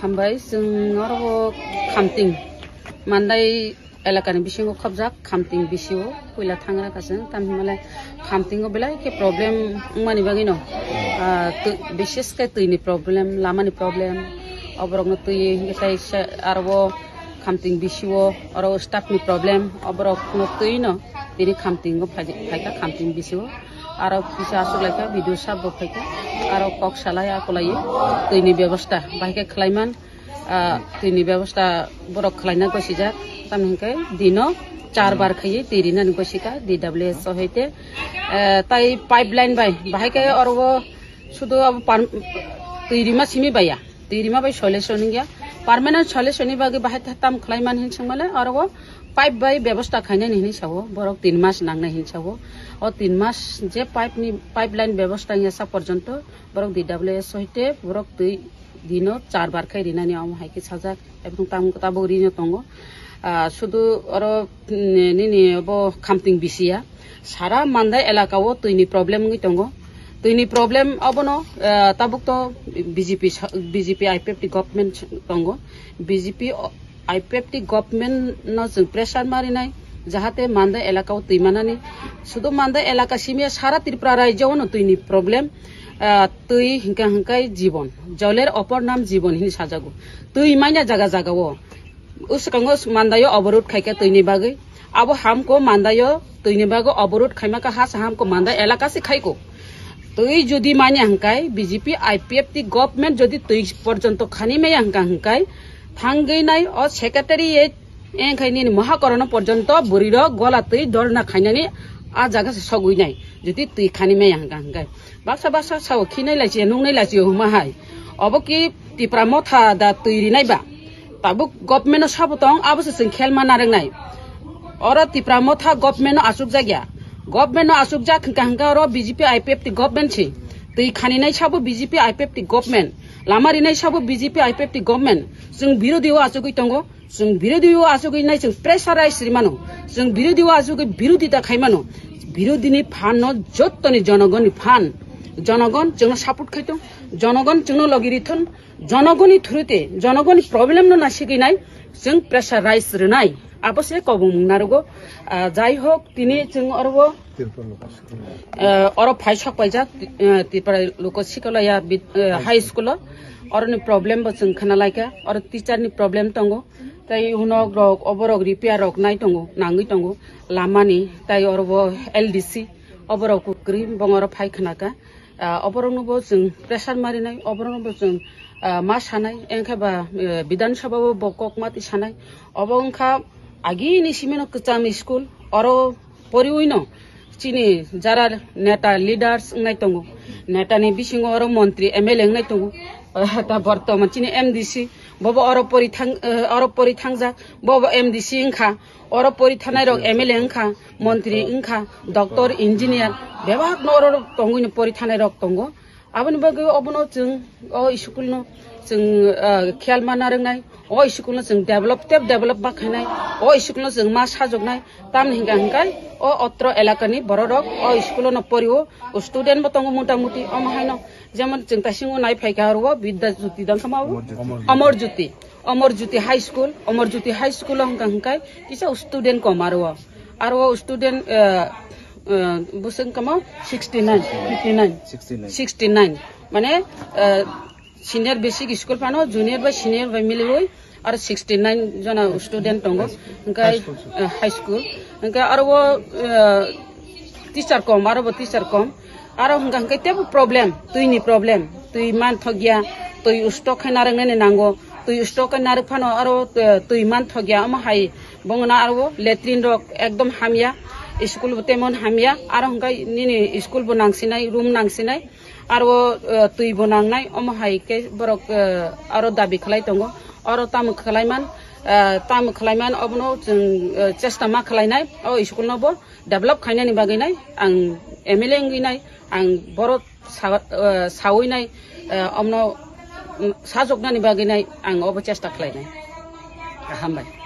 हामबाय जों आरो खामतिं मान्दाय एलाकानि बिसिङाव खबजाक खामतिं बिसिङाव फैला थांग्रा गासै तामहिमालाय खामतिङाव बेलाय के प्रब्लेम मानि बागै न बिशेष के तैनि प्रब्लेम लामानि प्रब्लेम अबरकनो तै मेथाइ आरो खामतिं बिसिङाव आरो स्टाफनि प्रब्लेम अबरकनो तै न तिनि खामतिङाव फायका खामतिं बिसिङाव आरो किसा आसुलायका भिडिअ साबो फायका आरो कक सालाय आकलायो दैनि बेबस्था बाहायके खालायमान दैनि बेबस्था बरक खालायना गसिजाक তামহিকে দিন চারবার খাইয়ে তিরিনান গসিকা ডি ডাব্লিউ এস হইতে তাই পাইপ লাইন বাই বাহাইকে অরব শুধু তৈরিমা সিমি বাইয়া তৈরিমা বাই সলেশনি গিয়া পার্মানেন্ট সলেশনি বাকি বাহাই তাম খালাইমান হিনসংমালে অরব পাইপ বাই ব্যবস্থা খাইনে হিনি সাবো বরক তিন মাস নাংনা হিনসাবো ও তিন মাস যে পাইপ পাইপ লাইন ব্যবস্থা ইয়া পর্যন্ত বরক ডি ডাব্লিউ এস হইতে বরক দুই দিন চারবার খাই রিনানি আম হাইকে সাজাক এবং তাম তাবো রিনো তঙ্গ শুধু আরও নিনি বো খামতিং বিসিয়া সারা মান্দাই এলাকাও তৈনি প্রবলেম দङ তৈনি প্রবলেম অবনো তাবুক তো বিজেপি বিজেপি আইপিএফটি গভর্নমেন্ট দङ বিজেপি আইপিএফটি গভর্নমেন্ট ন जों প্রেসার মারিনাই যাহাতে মান্দাই এলাকাও তৈমানানি শুধু মান্দাই এলাকা সিমিয়া সারা ত্রিপুরা রাজ্যও তৈনি প্রবলেম তুই হিংকা হিংকাই জীবন জলের অপর নাম জীবন হিনি সাজাগো। তুই মাইনা জায়গা জাগাও uskango mandayo অবরোধ খাইকা তৈনি বাগৈ আবো হামকো মান্দায় তৈনি বাগো অবরোধ খাইমাকা হাস হামকো মান্দা এলাকাসে খাইকো। তুই যদি মানে হাঙ্কাই বিজেপি, আইপিএফ টি গভর্নমেন্ট যদি তুই পর্যন্ত খানি মে হাঙ্কা হাঙ্কাই থাঙ্গই নাই ও সেক্রেটারি এখাইনি মহাকরণ পর্যন্ত বুড়ির গলা তুই দরনা খাইনানি আ জায়গা সগুই নাই যদি তুই খানি মে হাঙ্কা হাঙ্কাই বাক্সা বাক্সা সাও খিনাই লাইছি নুংনাই লাইছি হুমাহাই অব কি টিপ্রা মথা দা তৈরি নাইবা tabu government sabu tong abu se khel ma narang nai ora tipra motha government asuk jagya government asuk ja khang khang ro bjp ipf ti government chi tui lama rinai sabo BJP IPF ti government sung birodi wa asugui tongo sung birodi wa asugui nai sung pressurize rimano sung birodi wa asugui birodi ta khaimano birodi ni phan no jottoni jonogon ni phan জনগণ যেন support খাইত জনগণ যেন লগির ইথন জনগণই থুরুতে জনগণ problem না শিখি নাই যেন প্রেসার রাইস রে নাই আবশ্যক কব মুনারগো যাই হোক তিনি চিং অরব অরব সক পাইজা তিপাই লোক শিকল হাই স্কুল অরনি প্রবলেম খালাই আর টিচার নি প্রবলেম টঙ্গো। তাই হুনক রক অবরক রিপেয়ার রক নাই টঙ্গো নাঙ্গি টঙ্গো। লামানি, তাই অরব এলডিসি অবরক কুকরি বংর ফাই অবরংনবো जों প্রেসার মারি নাই जों मा सानाय एंखायबा बिधान सभाबो बकक माति सानाय আগেই নিশিমেন চাম স্কুল, অরো পরি উইন চিনি যারা নেতা লিডার্স নাই নেতা নেতানি বিসিং অরো মন্ত্রী এম এল এ নাই তঙ্গু বর্তমান চিনি এম ডি সি বব অরো পরি থাং অরো পরি থাংজাক বব এম ডি সি ইংখা, অরো পরি থানাই রক এম এল এ ইংখা, মন্ত্রী ইংখা ডক্টর ইঞ্জিনিয়ার বেবাহ নর তঙ্গুইন পরি থানাই রক তঙ্গু। আপুনি বাকী অপনো যোন স্কুল ন যোন খেল মানা ৰং নাই অ স্কুল যোন ডেভেলপ টেপ ডেভেলপ বাখাইনাই অ স্কুল যোন মা সাজগনাই তাৰমানে হিংগা হিংগাই অ অত্ৰ এলেকানি বড় ৰক অ স্কুল নপৰিও ষ্টুডেণ্ট মতং মোটামুটি অ মাহাই ন যেমন যোন তাইছিঙো নাই ফাইকা আৰু Vidya Jyoti দংখামা Amar Jyoti Amar Jyoti high school Amar Jyoti high school Hakka হংকাই পিছে ষ্টুডেণ্ট কম আৰু আৰু student बोसों कामाव sixty nine fifty nine sixty nine माने सिनियर बेसिक स्कुल फानो जुनियर बाय सिनियर बाय मिलिवै आरो सिक्सटि नाइन जना स्टुडेन्ट दङ ओमफ्राय हाई स्कुल ओमफ्राय आरो टिचार कम आरो टिचार कम आरो हंगा हंखाय तेबो प्रब्लेम दैनि प्रब्लेम दै मानथगिया दै उस्टक खायना रोंनानै नांगौ दै उस्टक खायना फानो आरो दै मानथगिया अमा हाय बङना आरो लेट्रिन रक एकदम हामिया स्कुल तेमन हामिया आरो हंखाय निनि स्कुल बो नांसिनाय रुम नांसिनाय आरो दै बो नांनाय अमा हायके बरक आरो दाबि खालाय दङ आरो ताम खालायमान ताम खालायमान अबनो जों चेष्टा मा खालायनाय अ स्कुलनोबो डेभलप खायनायनि बागैनाय आं एमएलए ngैनाय आं बर' सावैनाय अमनो साजगनानि बागैनाय आं अबो चेष्टा खालायनाय हामबाय